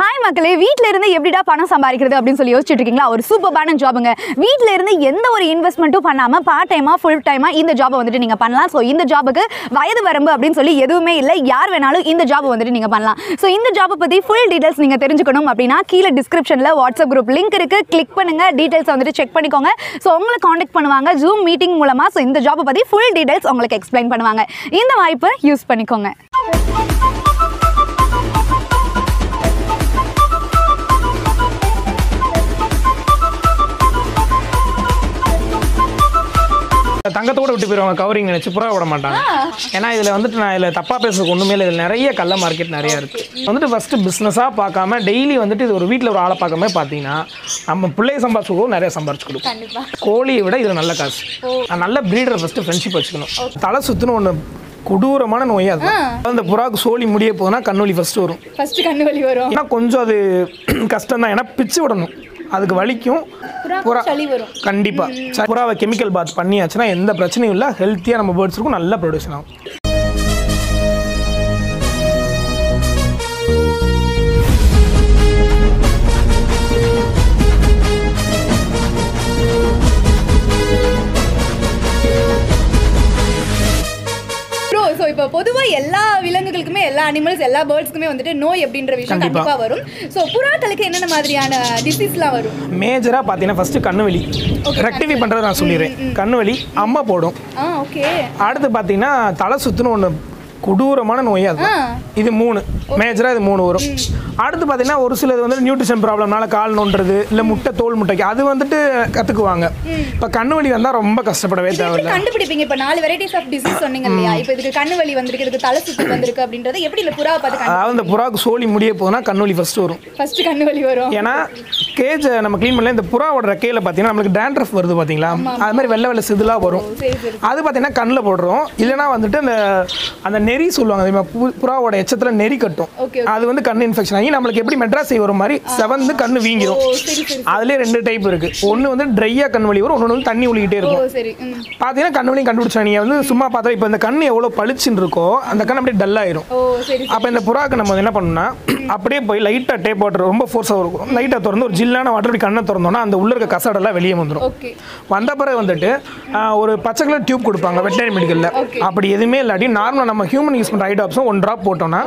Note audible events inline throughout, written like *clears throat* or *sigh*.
Hi மக்களே வீட்டில் இருந்து எப்படிடா பணம் சம்பாதிக்கிறது அப்படின்னு சொல்லி யோசிச்சுட்டு இருக்கீங்களா ஒரு சூப்பரான ஜாபுங்க வீட்டில் இருந்து எந்த ஒரு இன்வெஸ்ட்மெண்ட்டும் பண்ணாமல் பார்ட் டைமாக ஃபுல் டைமாக இந்த ஜாபை வந்துட்டு நீங்கள் பண்ணலாம். ஸோ இந்த ஜாபுக்கு வயது வரம்பு அப்படின்னு சொல்லி எதுவுமே இல்லை. யார் வேணாலும் இந்த ஜாப் வந்துட்டு நீங்கள் பண்ணலாம். ஸோ இந்த ஜாபை பற்றி ஃபுல் டீடைல்ஸ் நீங்கள் தெரிஞ்சுக்கணும் அப்படின்னா கீழே டிஸ்கிரிப்ஷனில் வாட்ஸ்அப் குரூப் லிங்க் இருக்குது கிளிக் பண்ணுங்கள் டீட்டெயில்ஸ் வந்துட்டு செக் பண்ணிக்கோங்க. ஸோ உங்களை காண்டாக்ட் பண்ணுவாங்க. ஜூம் மீட்டிங் மூலமாக ஸோ இந்த ஜாபை பற்றி ஃபுல் டீடைல்ஸ் உங்களுக்கு எக்ஸ்பிளைன் பண்ணுவாங்க. இந்த வாய்ப்பை யூஸ் பண்ணிக்கோங்க. தங்கத்தோட விட்டு போயிருவாங்க கவரிங் நினைச்சு புறா விட மாட்டாங்க. ஏன்னா இதில் வந்துட்டு நான் இதில் தப்பாக பேசுறதுக்கு ஒன்றுமே இல்லை. இதில் நிறைய கள்ள மார்க்கெட் நிறைய இருக்குது வந்துட்டு ஃபஸ்ட்டு பிஸ்னஸாக பார்க்காம டெய்லி வந்துட்டு இது ஒரு வீட்டில் ஒரு ஆளை பார்க்காம பார்த்தீங்கன்னா நம்ம பிள்ளைய சம்பாதிச்சுக்கோ நிறைய சம்பாரிச்சு கொடுக்கும் கோழியை விட இதில் நல்ல காசு. நான் நல்ல ப்ரீடரை ஃபஸ்ட்டு ஃப்ரெண்ட்ஷிப் வச்சுக்கணும். தலை சுற்றுன்னு ஒன்று கொடூரமான நோய் அது அந்த புறாக்கு சோழி முடிய போகுதுன்னா கண்ணொலி ஃபஸ்ட்டு வரும். ஃபர்ஸ்ட் கண்ணு வலி வரும். ஏன்னா கொஞ்சம் அது *clears throat* கஷ்டம் தான் ஏன்னா பிச்சு விடணும். அதுக்கு வலிக்கும். புறா சளி வரும். கண்டிப்பா. ச- புறாவை கெமிக்கல் பாத் பண்ணியாச்சுன்னா எந்த பிரச்சனையும் இல்லை. ஹெல்த்தியாக நம்ம பேர்ட்ஸ் இருக்கும் நல்ல ப்ரொடியூஷன் ஆகும். ப்ரோ ஸோ இப்போ பொதுவாக எல்லா விலங்குகளுக்குமே எல்லா அனிமல்ஸ் எல்லா பேர்ட்ஸ்க்குமே வந்துட்டு நோய் அப்படின்ற விஷயம் கண்டிப்பா. கண்டிப்பாக வரும். ஸோ புறாக்களுக்கு என்னென்ன மாதிரியான டிசீஸ்லாம் வரும்? மேஜராக பார்த்தீங்கன்னா ஃபஸ்ட்டு கண்ணு வலி ரெக்டிஃபை பண்ணுறது நான் சொல்லிடுறேன். கண்ணு வலி அம்மா போடும். ஓகே அடுத்து பார்த்தீங்கன்னா தலை சுற்றுன்னு ஒன்று கொடூரமான நோய் அது. இது மூணு. மேஜராக இது மூணு வரும். அடுத்து பார்த்தீங்கன்னா ஒரு சிலது வந்து நியூட்ரிஷன் ப்ராப்ளம்னால கால் நோண்டுறது இல்லை முட்டை தோல் முட்டைக்கு அது வந்துட்டு கற்றுக்குவாங்க இப்போ கண்ணு வலி வந்தால் ரொம்ப கஷ்டப்படவே தேவையில்லை. கண்டுபிடிப்பீங்க? இப்போ நாலு வெரைட்டிஸ் ஆஃப் டிசீஸ் சொன்னீங்க இல்லையா இப்போ இதுக்கு கண்ணு வலி வந்திருக்கு இதுக்கு தலை சுத்து வந்திருக்கு அப்படின்றது எப்படி இல்லை புறாவை பார்த்து அதாவது இந்த புறாவுக்கு சோழி முடிய போகுதுன்னா கண்ணு வலி ஃபஸ்ட்டு வரும். ஃபர்ஸ்ட் கண்ணு வலி வரும். ஏன்னா கேஜ் நம்ம க்ளீன் பண்ணல இந்த புறாவோட ரெக்கையில் பார்த்தீங்கன்னா நம்மளுக்கு டேண்ட்ரஃப் வருது பார்த்தீங்களா அது மாதிரி வெள்ளை வெள்ளை சிதுலாக வரும். அது பார்த்தீங்கன்னா கண்ணில் போடுறோம் இல்லைனா வந்துட்டு அந்த அந்த நெறி சொல்லுவாங்க தெரியுமா? புறாவோட எச்சத்தில் நெறி கட்டும். அது வந்து கண் இன்ஃபெக்ஷன் ஆகி நம்மளுக்கு எப்படி மெட்ராஸ் வரும் மாதிரி செவந்து கண்ணு வீங்கிடும் அதுலேயே ரெண்டு டைப் இருக்கு. ஒன்று வந்து ட்ரையாக கண் வலி வரும் ஒன்று வந்து தண்ணி ஒழிக்கிட்டே இருக்கும். பார்த்தீங்கன்னா கண் வலியும் கண்டுபிடிச்சா நீங்கள் வந்து சும்மா பார்த்தா இப்போ இந்த கண் எவ்வளோ பளிச்சுன்னு இருக்கோ அந்த கண் அப்படியே டல் சரி அப்போ இந்த புறாக்கு நம்ம என்ன பண்ணணும்னா அப்படியே போய் லைட்டாக டேப் வாட்டர் ரொம்ப ஃபோர்ஸாக இருக்கும் லைட்டாக திறந்து ஒரு ஜில்லான வாட்டர் இப்படி கண்ணை திறந்தோம்னா அந்த உள்ள இருக்க கசடெல்லாம் வெளியே வந்துடும் வந்த பிறகு வந்துட்டு ஒரு பச்சை கலர் டியூப் கொடுப்பாங்க வெட்டரி மெடிக்கலில். அப்படி எதுவுமே இல்லாட்டி நார்மலாக நம்ம ஹியூமன் யூஸ் பண்ணுற ஐடாப்ஸும் ஒன் ட்ராப் போட்டோம்னா.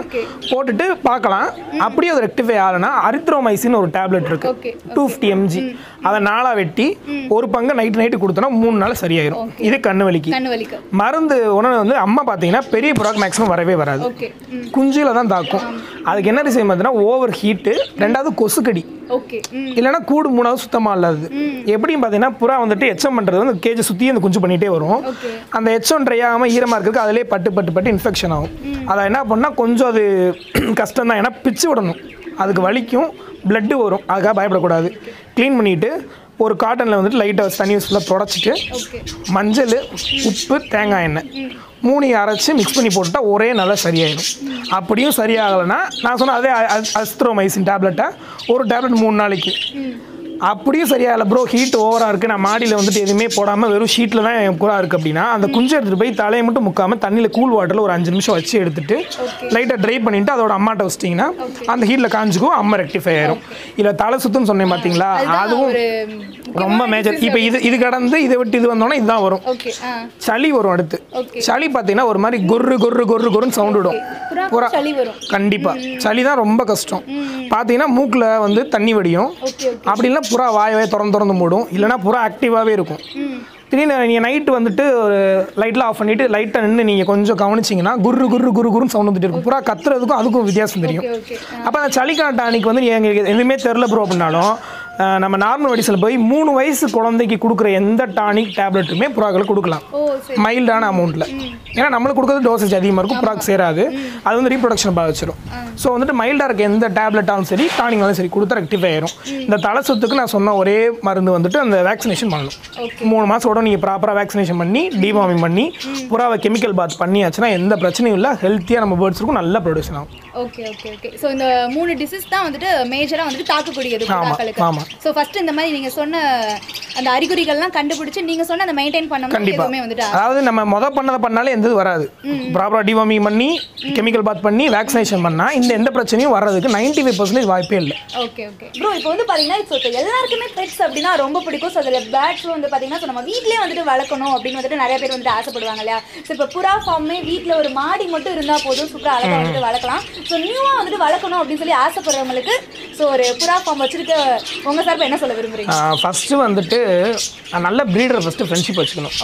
போட்டுட்டு பார்க்கலாம். அப்படியே அது ரெக்டிஃபை ஆகலைன்னா அரித்ரோமைசின் ஒரு டேப்லெட் இருக்கு. Okay, டூ ஃபிஃப்டி எம்ஜி அதை நாளாக வெட்டி ஒரு பங்கு நைட் நைட்டு கொடுத்தோன்னா மூணு நாள் சரியாயிரும். இது கண்ணு வலிக்கு. மருந்து உணவு வந்து அம்மா பார்த்தீங்கன்னா பெரிய புறாக்கு மேக்ஸிமம் வரவே வராது. குஞ்சில தான் தாக்கும். அதுக்கு என்ன செய்யும் பார்த்தீங்கன்னா ஓவர் ஹீட்டு ரெண்டாவது கொசுக்கடி. இல்லைன்னா கூடு மூணாவது சுத்தமாக இல்லாது எப்படியும் பார்த்தீங்கன்னா புறா வந்துட்டு எச்சம் பண்ணுறது வந்து கேஜை சுற்றி அந்த குஞ்சு பண்ணிகிட்டே வரும். அந்த எச்சம் ட்ரை ஆகாமல் ஈரமாக இருக்கிறதுக்கு அதிலே பட்டு பட்டு பட்டு இன்ஃபெக்ஷன் ஆகும். அதை என்ன பண்ணால் கொஞ்சம் அது *clears throat* கஷ்டம் தான் ஏன்னா பிச்சு விடணும். அதுக்கு வலிக்கும் பிளட்டு வரும். அதுக்காக பயப்படக்கூடாது. க்ளீன் பண்ணிவிட்டு ஒரு காட்டனில் வந்துட்டு லைட்டாக தண்ணி ஃபுல்லாக தொடச்சிட்டு மஞ்சள் உப்பு தேங்காய் எண்ணெய் மூணையும் அரைச்சி மிக்ஸ் பண்ணி போட்டுட்டா ஒரே நல்லா சரியாயிடும் அப்படியும் சரியாகலைன்னா நான் சொன்ன அதே அஸ்த்ரோமைசின் டேப்லெட்டை ஒரு டேப்லெட் மூணு நாளைக்கு. அப்படியும் சரியாகல ப்ரோ ஹீட் ஓவராக இருக்குது நான் மாடியில் வந்துட்டு எதுவுமே போடாமல் வெறும் ஷீட்டில் தான் என் புறா இருக்குது அப்படின்னா அந்த குஞ்சை எடுத்துகிட்டு போய் தலையை மட்டும் முக்காமல் தண்ணியில் கூல் வாட்டரில் ஒரு அஞ்சு நிமிஷம் வச்சு எடுத்துட்டு லைட்டாக ட்ரை பண்ணிவிட்டு அதோட அம்மாட்ட வச்சிட்டிங்கன்னா அந்த ஹீட்டில் காஞ்சிக்கும் அம்மா ரெக்டிஃபை ஆயிரும். இல்லை தலை சுத்துன்னு சொன்னேன் பார்த்தீங்களா அதுவும் ரொம்ப மேஜர் இப்போ இது இது கடந்து இதை விட்டு இது வந்தோன்னா இதுதான் வரும். சளி வரும் அடுத்து. சளி பார்த்தீங்கன்னா ஒரு மாதிரி கொர்ரு கொர்ரு கொர்ரு கொர்ருன்னு சவுண்ட் விடும். புறா புறா சளி தான் ரொம்ப கஷ்டம். பார்த்தீங்கன்னா மூக்கில் வந்து தண்ணி வடியும். ஓகே ஓகே அப்படி இல்லைன்னா புறா வாய் வாய் திறந்து திறந்து மூடும். இல்லைன்னா புறா ஆக்டிவாகவே இருக்கும். திடீர்னு நீங்கள் நைட்டு வந்துட்டு ஒரு லைட்லாம் ஆஃப் பண்ணிட்டு லைட்டை நின்று நீங்கள் கொஞ்சம் கவனிச்சிங்கன்னா குர்ரு குர்ரு குரு குருன்னு சவுண்ட் வந்துட்டு இருக்கும். புறா கத்துறதுக்கும் அதுக்கும் வித்தியாசம் தெரியும். அப்போ அந்த சளிக்கான டானிக் வந்து எங்களுக்கு எதுவுமே தெரில ப்ரோ அப்படின்னாலும் நம்ம நார்மல் மெடிசனில் போய் மூணு வயசு குழந்தைக்கு கொடுக்குற எந்த டானிக் டேப்லெட்டுமே புறாக்களுக்கு கொடுக்கலாம். மைல்டான அமௌண்ட்டில் ஏன்னா நம்மளுக்கு கொடுக்குறது டோசேஜ் அதிகமாக இருக்கும் புறாக்கு சேராது. அது வந்து ரீப்ரொடக்ஷன் பாதிச்சிடும் ஸோ வந்துட்டு மைல்டாக இருக்க எந்த டேப்லெட்டாலும் சரி டானிக்னாலும் சரி கொடுத்தா ரெக்டிஃபை ஆயிரும். இந்த தலை சுத்துக்கு நான் சொன்ன ஒரே மருந்து வந்துட்டு அந்த வேக்சினேஷன் பண்ணணும். மூணு மாதத்தோட நீங்கள் ப்ராப்பராக வேக்சினேஷன் பண்ணி டிவார்மிங் பண்ணி புறாவை கெமிக்கல் பாத் பண்ணியாச்சுன்னா எந்த பிரச்சனையும் இல்லை ஹெல்த்தியாக நம்ம பேர்ட்ஸுக்கும் நல்ல ப்ரொடியூஷன் ஆகும். ஓகே ஓகே ஓகே ஸோ இந்த மூணு டிசீஸ் தான் வந்துட்டு மேஜராக வந்துட்டு தாக்கக்கூடியது ஆமா. ஸோ ஃபர்ஸ்ட் இந்த மாதிரி நீங்க சொன்ன அந்த அறிகுறிகள்லாம் கண்டுபிடிச்சு நீங்க சொன்ன அந்த மெயின்டைன் கண்டிப்பா. எதுவுமே வந்துட்டு? அதாவது நம்ம முத பண்ணதை பண்ணாலே எந்த வராது. ப்ராப்பராக டிவாமிங் பண்ணி கெமிக்கல் பாத் பண்ணி வேக்சினேஷன் பண்ணா இந்த எந்த பிரச்சனையும் வர்றதுக்கு 95% ஃபைவ் பர்சன்டேஜ் வாய்ப்பே இல்லை. ஓகே ஓகே ப்ரோ இப்போ வந்து பாத்தீங்கன்னா இப்போ எல்லாருக்குமே பெட்ஸ் அப்படின்னா ரொம்ப பிடிக்கும். ஸோ அதில் பேட்ஸ் வந்து பாத்தீங்கன்னா ஸோ நம்ம வீட்லயே வந்துட்டு வளர்க்கணும் அப்படின்னு வந்துட்டு நிறைய பேர் வந்துட்டு ஆசைப்படுவாங்க இல்லையா? ஸோ இப்போ புறா ஃபார்மே வீட்டில் ஒரு மாடி மட்டும் இருந்தா போதும். சூப்பராக அழகாக வந்துட்டு வளர்க்கலாம். ஸோ நியூவாக வந்துட்டு வளர்க்கணும் அப்படின்னு சொல்லி ஆசைப்படுறவங்களுக்கு ஸோ ஒரு புறா ஃபார்ம் வச்சிருக்க உங்க சார்பு என்ன சொல்ல விரும்புறீங்க? ஃபஸ்ட்டு வந்துட்டு நல்ல ப்ரீடரை ஃபஸ்ட்டு ஃப்ரெண்ட்ஷிப் வச்சுக்கணும்.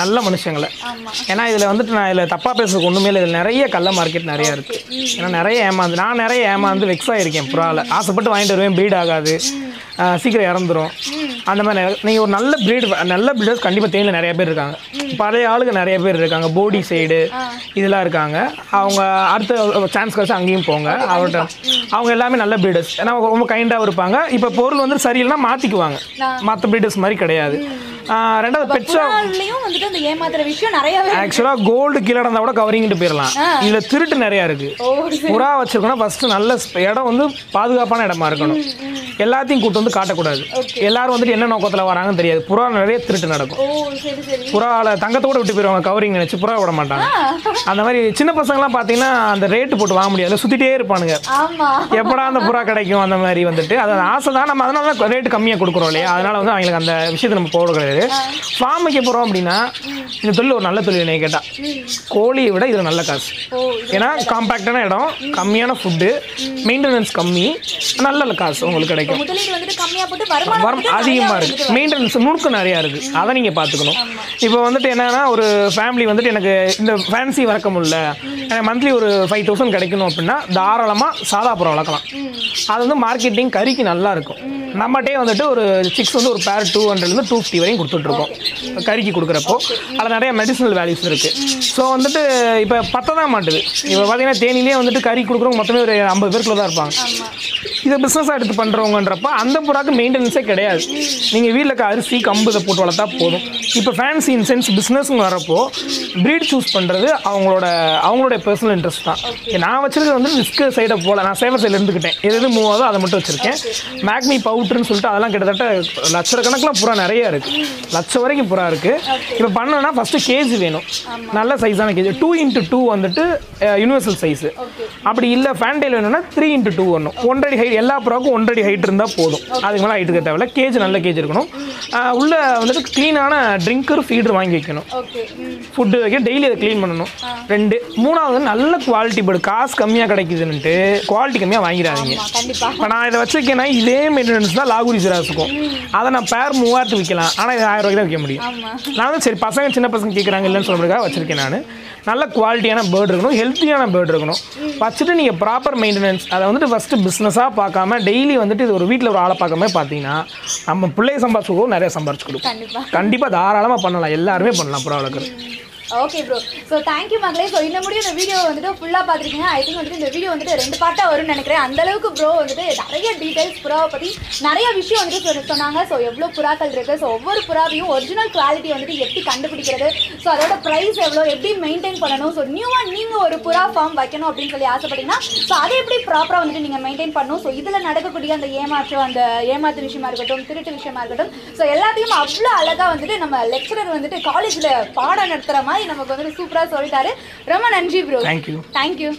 நல்ல மனுஷங்களை. ஏன்னா இதில் வந்துட்டு நான் இதில் தப்பாக பேசுறதுக்கு ஒன்றுமே இல்லை. இதில் நிறைய கள்ள மார்க்கெட் நிறைய இருக்குது ஏன்னா நிறைய ஏமாந்து நான் நிறைய ஏமாந்து வெக்ஸ் ஆகிருக்கேன் புறாவில் ஆசைப்பட்டு வாங்கிட்டு வருவேன் ப்ரீட் ஆகாது. சீக்கிரம் இறந்துரும். அந்த மாதிரி நீங்கள் ஒரு நல்ல ப்ரீட் நல்ல ப்ரீடர்ஸ் கண்டிப்பாக தேனியில் நிறைய பேர் இருக்காங்க. பழைய ஆளுங்க நிறைய பேர் இருக்காங்க. போடி சைடு இதெல்லாம் இருக்காங்க. அவங்க அடுத்த சான்ஸ் கிடச்சி அங்கேயும் போங்க. அவர்கிட்ட அவங்க எல்லாமே நல்ல ப்ரீடர்ஸ் ஏன்னா ரொம்ப கைண்டாக இருப்பாங்க. இப்போ பொருள் வந்து சரியில்லைனா மாற்றிக்குவாங்க மற்ற ப்ரீடர்ஸ் மாதிரி கிடையாது. ரெண்டாவது பெட்ஸா புறாலையும் வந்துட்டு அந்த ஏமாத்துற விஷயம் நிறையவே ஆக்சுவலாக கோல்டு கீழே இருந்தால் கூட கவரிங்கிட்டு போயிடலாம் இதில் திருட்டு நிறையா இருக்கு. ஓ புறா வச்சிருக்கணும் ஃபர்ஸ்ட் நல்ல இடம் வந்து பாதுகாப்பான இடமா இருக்கணும். எல்லாத்தையும் கூட்டு வந்து காட்டக்கூடாது. எல்லாரும் வந்துட்டு என்ன நோக்கத்தில் வராங்கன்னு தெரியாது. புறா நிறைய திருட்டு நடக்கும். புறாவில் தங்கத்தோட விட்டு போயிடுவாங்க கவரிங் நினைச்சு புறா விட மாட்டாங்க. அந்த மாதிரி சின்ன பசங்கலாம் பார்த்தீங்கன்னா அந்த ரேட்டு போட்டு வாங்க முடியாது. சுற்றிட்டே இருப்பானுங்க. எப்படா அந்த புறா கிடைக்கும் அந்த மாதிரி வந்துட்டு. அது ஆசை தான். நம்ம அதனால தான் ரேட்டு கம்மியாக கொடுக்குறோம் இல்லையா? அதனால வந்து அவங்களுக்கு அந்த விஷயத்தை நம்ம போட கிடையாது ஃபார்ம் வைக்க போகிறோம் அப்படின்னா இந்த தொழில் ஒரு நல்ல தொழில் என்னை கேட்டால் கோழியை விட இது நல்ல காசு. ஏன்னா காம்பேக்டான இடம் கம்மியான ஃபுட்டு மெயின்டெனன்ஸ் கம்மி நல்ல காசு உங்களுக்கு கிடைக்கும். வரம் வந்துட்டு அதிகமாக இருக்குது மெயின்டெனன்ஸ் நுணுக்கம் நிறையா இருக்குது அதை நீங்கள் பார்த்துக்கணும். இப்போ வந்துட்டு என்னன்னா ஒரு ஃபேமிலி வந்துட்டு எனக்கு இந்த ஃபேன்சி வளர்க்க முடியல. எனக்கு மந்த்லி ஒரு ஃபைவ் தௌசண்ட் கிடைக்கணும் அப்படின்னா தாராளமாக சாதா புறம் வளர்க்கலாம். அது வந்து மார்க்கெட்டிங் கறிக்கு நல்லா இருக்கும். நம்மகிட்டே வந்துட்டு ஒரு சிக்ஸ் வந்து ஒரு பேர் டூ ஹண்ட்ரட்லேருந்து டூ ஃபிஃப்டி வரையும் கொடுத்துட்ருக்கோம் கறிக்கு கொடுக்குறப்போ. அதில் நிறைய மெடிசனல் வேல்யூஸ் இருக்குது ஸோ வந்துட்டு இப்போ பத்த தான் மாட்டுது. இப்போ பார்த்தீங்கன்னா தேனிலே வந்துட்டு கறி கொடுக்குறவங்க மொத்தமே ஒரு ஐம்பது பேருக்குள்ள தான் இருப்பாங்க இதை பிஸ்னஸாக எடுத்து பண்ணுறவங்கன்றப்ப அந்த புறாக்கு மெயின்டெனன்ஸே கிடையாது. நீங்கள் வீட்டில் அரிசி கம்பு இதை போட்டு வளர்த்தா போதும். இப்போ ஃபேன்சி இன்சென்ஸ் பிஸ்னஸ்னு வரப்போ ப்ரீட் சூஸ் பண்ணுறது அவங்களோட அவங்களுடைய பர்சனல் இன்ட்ரெஸ்ட் தான். நான் வச்சிருக்கிறது வந்து ரிஸ்க் சைடை போல. நான் சேவர் சைடில் இருந்துக்கிட்டேன் எது எது மூவ் ஆகுதோ அதை மட்டும் வச்சிருக்கேன். மேக்மி பவுட்ருன்னு சொல்லிட்டு அதெல்லாம் கிட்டத்தட்ட லட்சக்கணக்கில் புறா நிறைய இருக்குது லட்சம் வரைக்கும் புறா இருக்குது இப்போ பண்ணணும்னா ஃபஸ்ட்டு கேஜ் வேணும். நல்ல சைஸான கேஜ் டூ இன்ட்டு டூ வந்துட்டு யூனிவர்சல் சைஸு அப்படி இல்லை ஃபேன்டைல் வேணும்னா த்ரீ இன்ட்டு டூ வரணும். ஒன்றரை ஹைட் எல்லா புறாவுக்கும் ஒன்றரை ஹைட் இருந்தால் போதும். அதுக்கு மேலே ஹைட்டுக்கு தேவையில்ல. கேஜ் நல்ல கேஜ் இருக்கணும். உள்ள வந்துட்டு க்ளீனான ட்ரிங்கர் ஃபீடர் வாங்கி வைக்கணும். ஃபுட்டு வைக்க டெய்லி அதை க்ளீன் பண்ணணும். ரெண்டு மூணாவது நல்ல குவாலிட்டி பேர்டு காசு கம்மியாக கிடைக்குதுன்ட்டு குவாலிட்டி கம்மியாக வாங்கிடாதீங்க. இப்போ நான் இதை வச்சிருக்கேன்னா இதே மெயின்டெனன்ஸ் தான் லாகுரி சிராஸுக்கும் அதை நான் பேர் மூவாயிரத்து விற்கலாம் ஆனால் இது ஆயிரம் ரூபாய்க்கு தான் விற்க முடியும். நான் வந்து சரி பசங்க சின்ன பசங்க கேட்குறாங்க இல்லைன்னு சொல்கிறதுக்காக வச்சிருக்கேன் நான். நல்ல குவாலிட்டியான பேர்டு இருக்கணும். ஹெல்த்தியான பேர்டு இருக்கணும். வச்சுட்டு நீங்கள் ப்ராப்பர் மெயின்டெனன்ஸ் அதை வந்துட்டு ஃபஸ்ட்டு பிஸ்னஸாக பார்க்காம டெய்லி வந்துட்டு இது ஒரு வீட்டில் ஒரு ஆளை பார்க்காம பார்த்தீங்கன்னா நம்ம பிள்ளைய சம்பாரிச்சு கொடுக்கும் நிறைய சம்பாரிச்சு கொடுக்கும் கண்டிப்பா. கண்டிப்பாக தாராளமாக பண்ணலாம். எல்லாருமே பண்ணலாம் புறா வளர்க்குறது okay bro so thank you மக்களே ஸோ இந்த முடியும் இந்த வீடியோ வந்துட்டு ஃபுல்லாக பார்த்துருக்கீங்க. ஐ திங்க் வந்துட்டு இந்த வீடியோ வந்துட்டு ரெண்டு பார்ட்டாக வரும்னு நினைக்கிறேன். அந்தளவுக்கு ப்ரோ வந்துட்டு நிறைய டீட்டெயில்ஸ் புறாவை பற்றி நிறைய விஷயம் வந்துட்டு சொன்ன- சொன்னாங்க. ஸோ எவ்வளோ புறாக்கள் இருக்குது ஸோ ஒவ்வொரு புறாவையும் ஒரிஜினல் குவாலிட்டி வந்துட்டு எப்படி கண்டுபிடிக்கிறது? ஸோ அதோட ப்ரைஸ் எவ்வளோ? எப்படி மெயின்டைன் பண்ணணும்? ஸோ நியூவாக நீங்கள் ஒரு புறா ஃபார்ம் வைக்கணும் அப்படின்னு சொல்லி ஆசைப்பட்டீங்கன்னா ஸோ அதை எப்படி ப்ராப்பராக வந்துட்டு நீங்கள் மெயின்டைன் பண்ணணும்? ஸோ இதில் நடக்கக்கூடிய அந்த ஏமாற்றம் அந்த ஏமாத்து விஷயமா இருக்கட்டும் திருட்டு விஷயமா இருக்கட்டும் ஸோ எல்லாத்தையும் அவ்வளோ அழகாக வந்துட்டு நம்ம லெக்சரர் வந்துட்டு காலேஜில் பாடம் நடத்துகிற மாதிரி நமக்கு வந்துட்டு சூப்பராக சொல்லிட்டாரு. ரொம்ப நன்றி ப்ரோ தேங்க்யூ தேங்க்யூ